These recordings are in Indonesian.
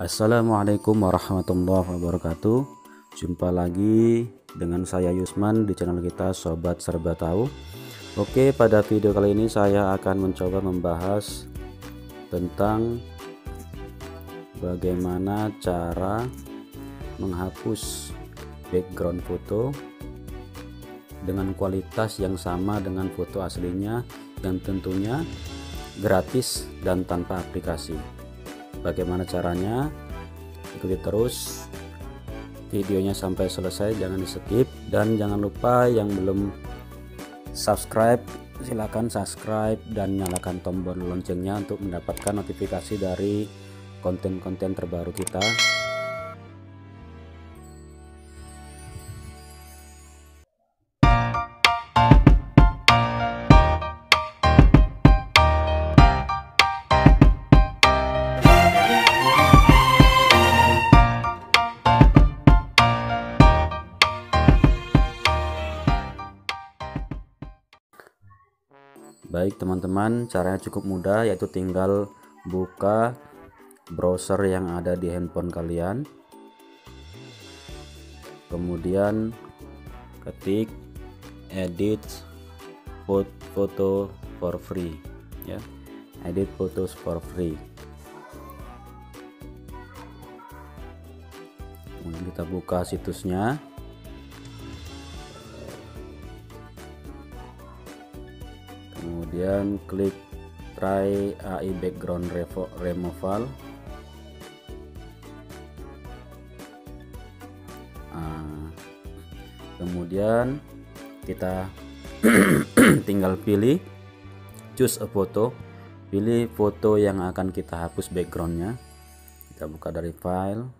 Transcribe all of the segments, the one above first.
Assalamualaikum warahmatullahi wabarakatuh. Jumpa lagi dengan saya Yusman di channel kita Sobat Serba Tahu. Oke pada video kali ini saya akan mencoba membahas tentang bagaimana cara menghapus background foto dengan kualitas yang sama dengan foto aslinya yang tentunya gratis dan tanpa aplikasi bagaimana caranya? Ikuti terus. Videonya sampai selesai jangan di skip dan jangan lupa yang belum subscribe silahkan subscribe dan nyalakan tombol loncengnya untuk mendapatkan notifikasi dari konten-konten terbaru kita Baik teman-teman caranya cukup mudah yaitu tinggal buka browser yang ada di handphone kalian. Kemudian ketik edit foto for free ya. Edit photos for free. Kemudian kita buka situsnya kemudian klik try AI background removal. Nah, kemudian kita tinggal pilih choose a photo. Pilih foto yang akan kita hapus backgroundnya. Kita buka dari file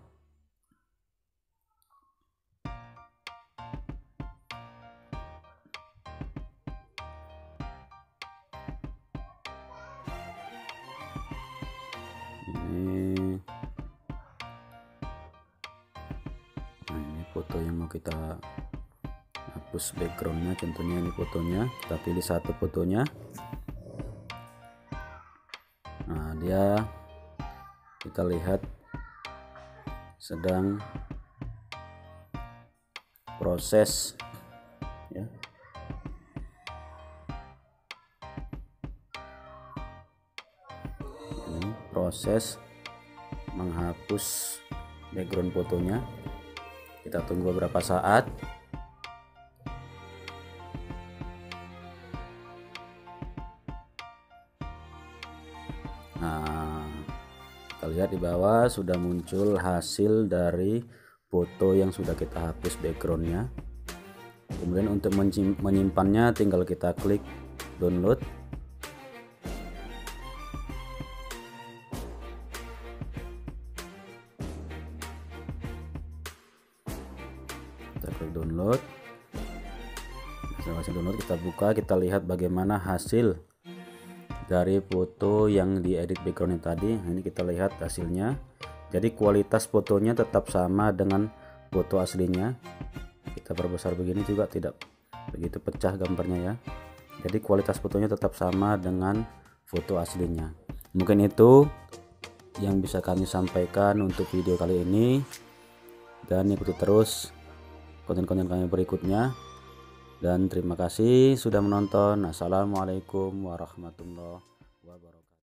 foto yang mau kita hapus backgroundnya contohnya ini fotonya kita pilih satu fotonya. Nah dia kita lihat sedang proses ya. Proses menghapus background fotonya kita tunggu beberapa saat. Nah kita lihat di bawah sudah muncul hasil dari foto yang sudah kita hapus backgroundnya. Kemudian untuk menyimpannya tinggal kita klik download kita klik download. Hasil download kita buka kita lihat bagaimana hasil dari foto yang diedit backgroundnya tadi. Ini kita lihat hasilnya. Jadi kualitas fotonya tetap sama dengan foto aslinya. Kita perbesar begini juga tidak. Begitu pecah gambarnya ya. Jadi kualitas fotonya tetap sama dengan foto aslinya. Mungkin itu yang bisa kami sampaikan untuk video kali ini. Dan ikuti terus konten-konten kami berikutnya. Dan terima kasih sudah menonton. Assalamualaikum warahmatullahi wabarakatuh